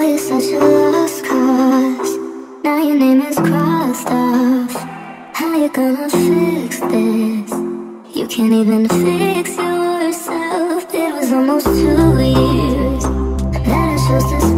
Oh, you're such a lost cause. Now your name is crossed off. How you gonna fix this? You can't even fix yourself. It was almost two years. That I chose